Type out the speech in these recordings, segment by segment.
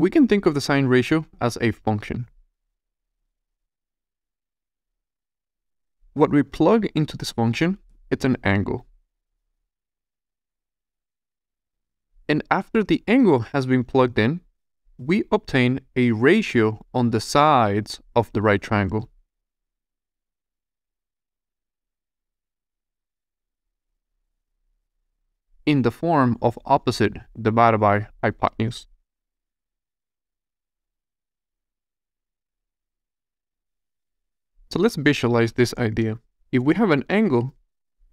We can think of the sine ratio as a function. What we plug into this function, it's an angle. And after the angle has been plugged in, we obtain a ratio on the sides of the right triangle. in the form of opposite divided by hypotenuse. So let's visualize this idea. If we have an angle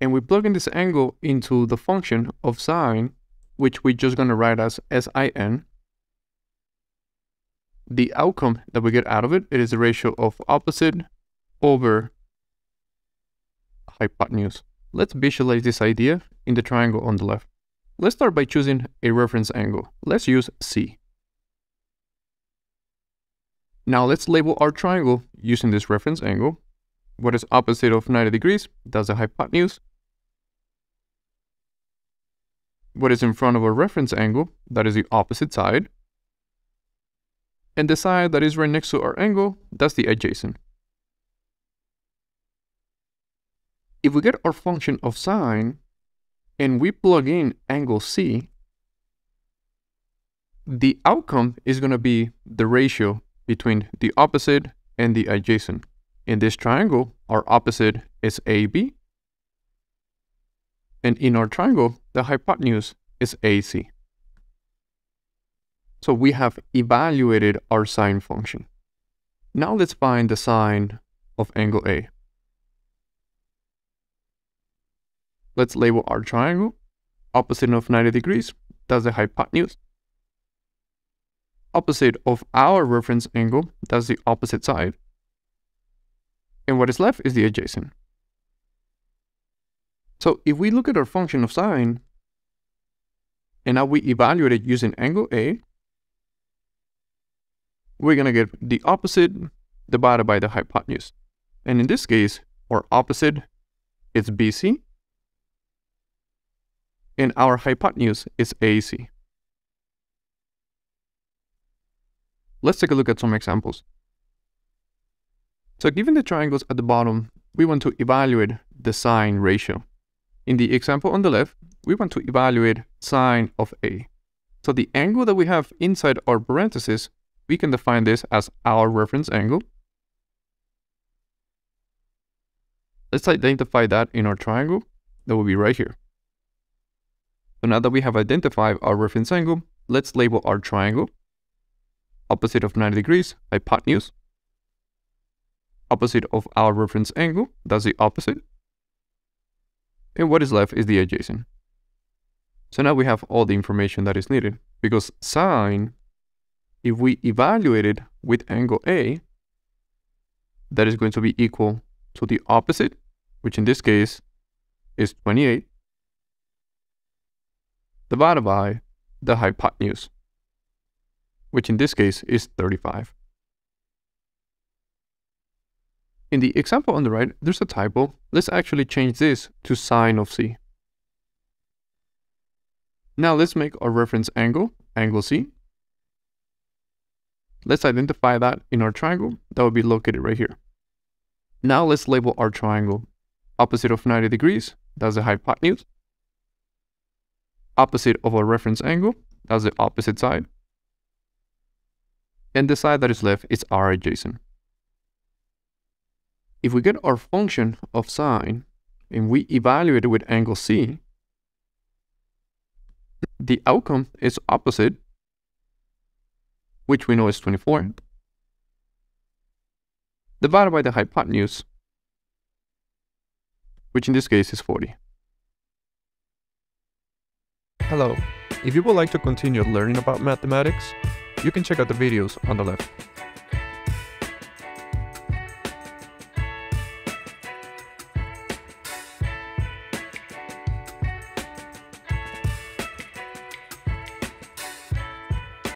and we plug in this angle into the function of sine, which we're just going to write as sin, the outcome that we get out of it, it is a ratio of opposite over hypotenuse. Let's visualize this idea in the triangle on the left. Let's start by choosing a reference angle. Let's use C. Now let's label our triangle using this reference angle. What is opposite of 90 degrees? That's the hypotenuse. What is in front of our reference angle? That is the opposite side. And the side that is right next to our angle, that's the adjacent. If we get our function of sine and we plug in angle C, the outcome is going to be the ratio between the opposite and the adjacent. In this triangle, our opposite is AB. And in our triangle, the hypotenuse is AC. So we have evaluated our sine function. Now let's find the sine of angle A. Let's label our triangle. Opposite of 90 degrees, that's the hypotenuse. Opposite of our reference angle, that's the opposite side. And what is left is the adjacent. So if we look at our function of sine, and now we evaluate it using angle A, we're going to get the opposite divided by the hypotenuse. And in this case, our opposite is BC, and our hypotenuse is AC. Let's take a look at some examples. So given the triangles at the bottom, we want to evaluate the sine ratio. In the example on the left, we want to evaluate sine of A. So the angle that we have inside our parentheses, we can define this as our reference angle. Let's identify that in our triangle. That will be right here. So now that we have identified our reference angle, let's label our triangle. Opposite of 90 degrees, hypotenuse. Opposite of our reference angle, that's the opposite. And what is left is the adjacent. So now we have all the information that is needed because sine, if we evaluate it with angle A, that is going to be equal to the opposite, which in this case is 28, divided by the hypotenuse, which in this case is 35. In the example on the right, there's a typo. Let's actually change this to sine of C. Now let's make our reference angle, angle C. Let's identify that in our triangle. That would be located right here. Now let's label our triangle. Opposite of 90 degrees, that's the hypotenuse opposite of our reference angle. That's the opposite side. And the side that is left is our adjacent. If we get our function of sine and we evaluate it with angle C, the outcome is opposite, which we know is 24, divided by the hypotenuse, which in this case is 40. Hello. If you would like to continue learning about mathematics, you can check out the videos on the left.